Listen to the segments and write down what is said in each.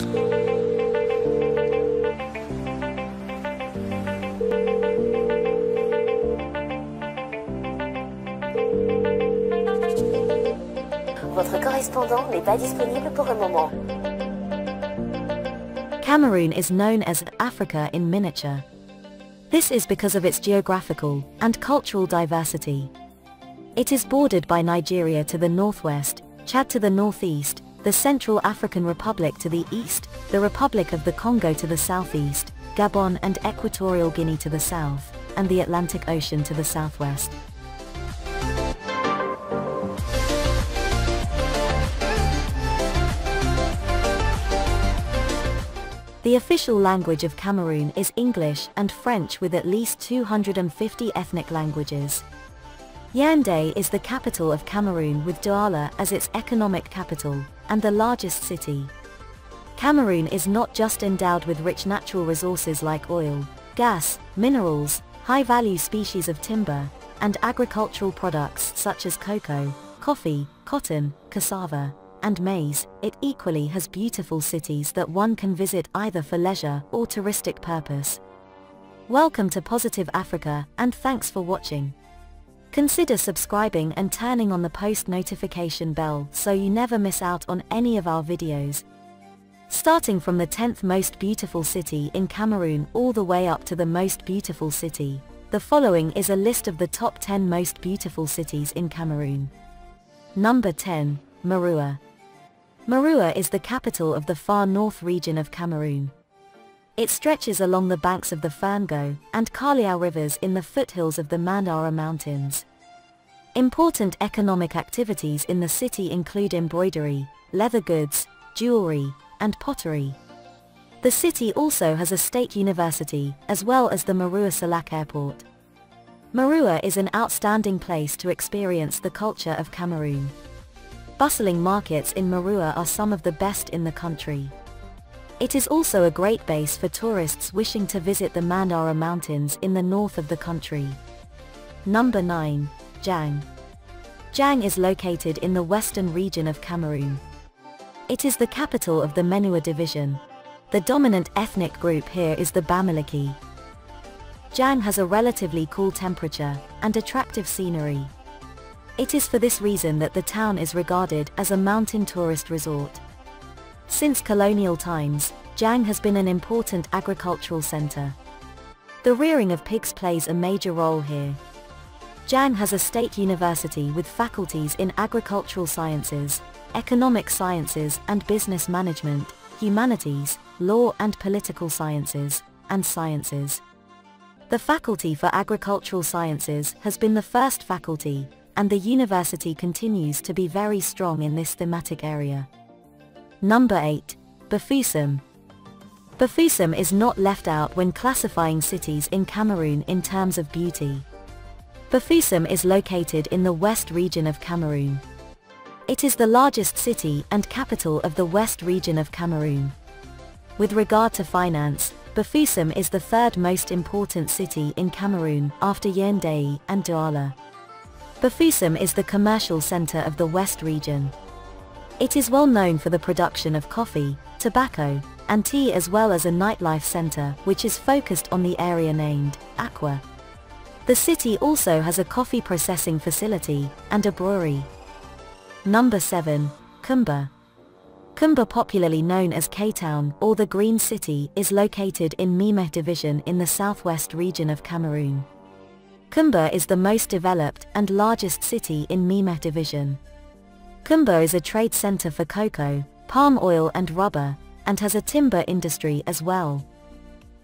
Votre correspondant n'est pas disponible pour le moment. Cameroon is known as Africa in miniature. This is because of its geographical and cultural diversity. It is bordered by Nigeria to the northwest, Chad to the northeast, the Central African Republic to the east, the Republic of the Congo to the southeast, Gabon and Equatorial Guinea to the south, and the Atlantic Ocean to the southwest. The official language of Cameroon is English and French with at least 250 ethnic languages. Yaoundé is the capital of Cameroon with Douala as its economic capital, and the largest city. Cameroon is not just endowed with rich natural resources like oil, gas, minerals, high-value species of timber, and agricultural products such as cocoa, coffee, cotton, cassava, and maize, it equally has beautiful cities that one can visit either for leisure or touristic purpose. Welcome to Positive Africa and thanks for watching. Consider subscribing and turning on the post notification bell so you never miss out on any of our videos. Starting from the 10th most beautiful city in Cameroon all the way up to the most beautiful city, the following is a list of the top 10 most beautiful cities in Cameroon. Number 10, Maroua. Maroua is the capital of the far north region of Cameroon. It stretches along the banks of the Ferngo and Kaliao rivers in the foothills of the Mandara Mountains. Important economic activities in the city include embroidery, leather goods, jewelry, and pottery. The city also has a state university, as well as the Maroua Salak Airport. Maroua is an outstanding place to experience the culture of Cameroon. Bustling markets in Maroua are some of the best in the country. It is also a great base for tourists wishing to visit the Mandara Mountains in the north of the country. Number 9, Dschang. Dschang is located in the western region of Cameroon. It is the capital of the Menoua division. The dominant ethnic group here is the Bamileke. Dschang has a relatively cool temperature and attractive scenery. It is for this reason that the town is regarded as a mountain tourist resort. Since colonial times, Dschang has been an important agricultural center. The rearing of pigs plays a major role here. Dschang has a state university with faculties in agricultural sciences, economic sciences and business management, humanities, law and political sciences, and sciences. The Faculty for Agricultural Sciences has been the first faculty, and the university continues to be very strong in this thematic area. Number 8. Bafoussam. Bafoussam is not left out when classifying cities in Cameroon in terms of beauty. Bafoussam is located in the west region of Cameroon. It is the largest city and capital of the west region of Cameroon. With regard to finance, Bafoussam is the third most important city in Cameroon after Yaoundé and Douala. Bafoussam is the commercial center of the west region. It is well known for the production of coffee, tobacco, and tea as well as a nightlife center which is focused on the area named Aqua. The city also has a coffee processing facility and a brewery. Number 7, Kumba. Kumba popularly known as K-Town or the Green City is located in Meme Division in the southwest region of Cameroon. Kumba is the most developed and largest city in Meme Division. Kumba is a trade center for cocoa, palm oil and rubber, and has a timber industry as well.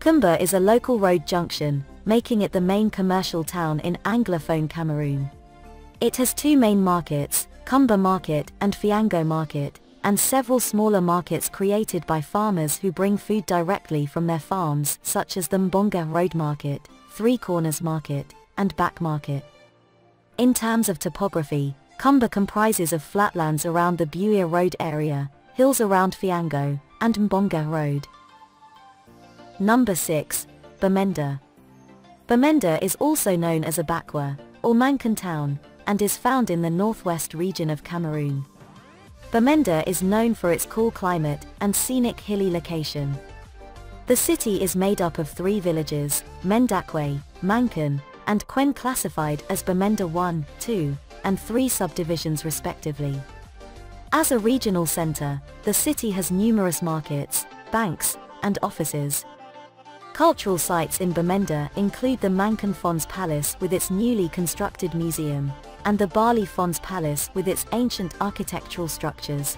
Kumba is a local road junction, making it the main commercial town in Anglophone Cameroon. It has two main markets, Kumba Market and Fiango Market, and several smaller markets created by farmers who bring food directly from their farms such as the Mbonga Road Market, Three Corners Market, and Back Market. In terms of topography, Kumba comprises of flatlands around the Buea Road area, hills around Fiango, and Mbonga Road. Number 6, Bamenda. Bamenda is also known as Abakwa, or Mankon town, and is found in the northwest region of Cameroon. Bamenda is known for its cool climate and scenic hilly location. The city is made up of three villages, Mendankwe, Mankon, and Nkwen classified as Bamenda 1, 2, and 3 subdivisions respectively. As a regional center, the city has numerous markets, banks, and offices. Cultural sites in Bamenda include the Mankon Fons Palace with its newly constructed museum, and the Bali Fons Palace with its ancient architectural structures.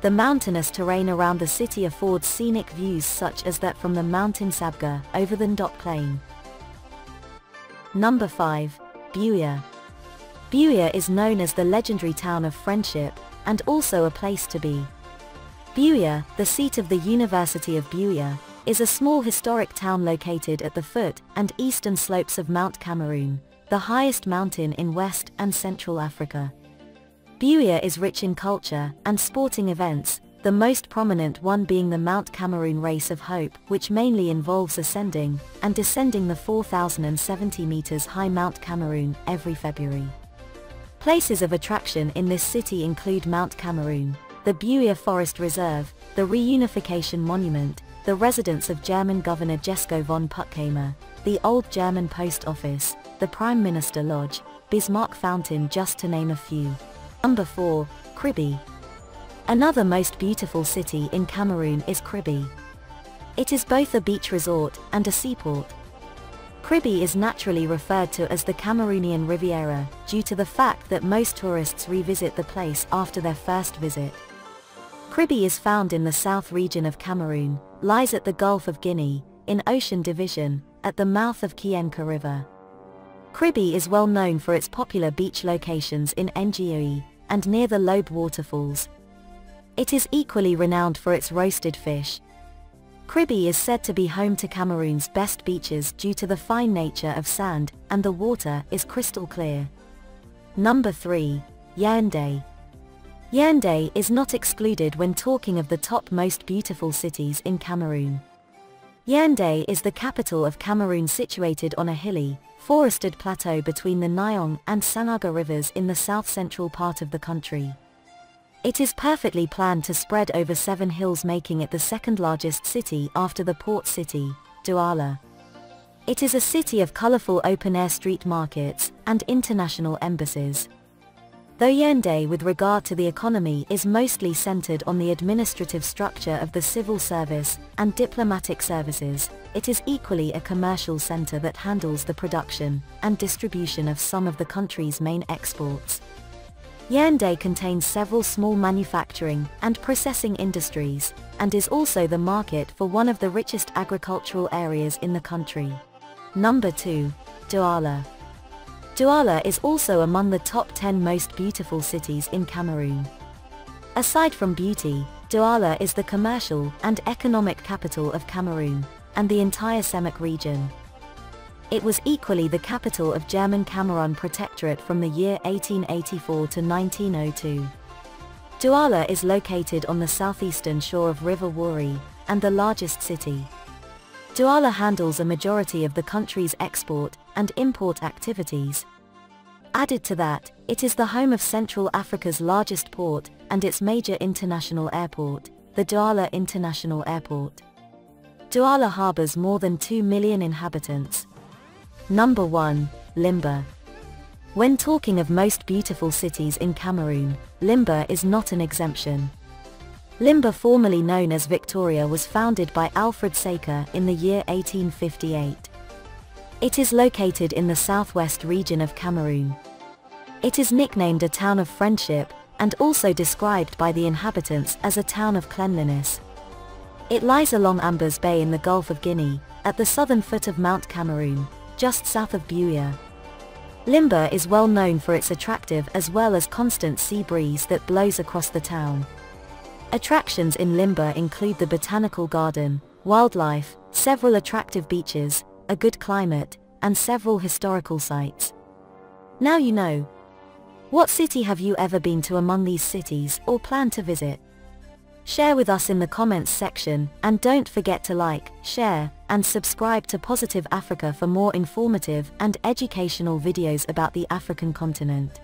The mountainous terrain around the city affords scenic views such as that from the mountain Sabga over the Ndop Plain. Number 5. Buea. Buea is known as the legendary town of friendship, and also a place to be. Buea, the seat of the University of Buea, is a small historic town located at the foot and eastern slopes of Mount Cameroon, the highest mountain in West and Central Africa. Buea is rich in culture and sporting events, the most prominent one being the Mount Cameroon Race of Hope, which mainly involves ascending and descending the 4,070 meters high Mount Cameroon every February. Places of attraction in this city include Mount Cameroon, the Buea Forest Reserve, the Reunification Monument, the residence of German Governor Jesko von Puttkamer, the Old German Post Office, the Prime Minister Lodge, Bismarck Fountain just to name a few. Number 4, Kribi. Another most beautiful city in Cameroon is Kribi. It is both a beach resort and a seaport, Kribi is naturally referred to as the Cameroonian Riviera, due to the fact that most tourists revisit the place after their first visit. Kribi is found in the south region of Cameroon, lies at the Gulf of Guinea, in Ocean Division, at the mouth of Kienké River. Kribi is well known for its popular beach locations in Ngoe, and near the Lobe waterfalls. It is equally renowned for its roasted fish, Kribi is said to be home to Cameroon's best beaches due to the fine nature of sand, and the water is crystal clear. Number 3. Yaoundé. Yaoundé is not excluded when talking of the top most beautiful cities in Cameroon. Yaoundé is the capital of Cameroon situated on a hilly, forested plateau between the Nyong and Sanaga rivers in the south-central part of the country. It is perfectly planned to spread over seven hills making it the second largest city after the port city, Douala. It is a city of colorful open-air street markets and international embassies. Though Yaoundé with regard to the economy is mostly centered on the administrative structure of the civil service and diplomatic services, it is equally a commercial center that handles the production and distribution of some of the country's main exports. Yaoundé contains several small manufacturing and processing industries, and is also the market for one of the richest agricultural areas in the country. Number 2. Douala. Douala is also among the top 10 most beautiful cities in Cameroon. Aside from beauty, Douala is the commercial and economic capital of Cameroon, and the entire CEMAC region. It was equally the capital of German Cameroon Protectorate from the year 1884 to 1902. Douala is located on the southeastern shore of River Wouri, and the largest city. Douala handles a majority of the country's export and import activities. Added to that, it is the home of Central Africa's largest port and its major international airport, the Douala International Airport. Douala harbors more than 2 million inhabitants, Number 1. Limbe. When talking of most beautiful cities in Cameroon, Limbe is not an exemption. Limbe formerly known as Victoria was founded by Alfred Saker in the year 1858. It is located in the southwest region of Cameroon. It is nicknamed a town of friendship, and also described by the inhabitants as a town of cleanliness. It lies along Ambas Bay in the Gulf of Guinea, at the southern foot of Mount Cameroon just south of Buea. Limbe is well known for its attractive as well as constant sea breeze that blows across the town. Attractions in Limbe include the botanical garden, wildlife, several attractive beaches, a good climate, and several historical sites. Now you know. What city have you ever been to among these cities or plan to visit? Share with us in the comments section, and don't forget to like, share, and subscribe to Positive Africa for more informative and educational videos about the African continent.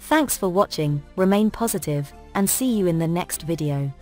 Thanks for watching, remain positive, and see you in the next video.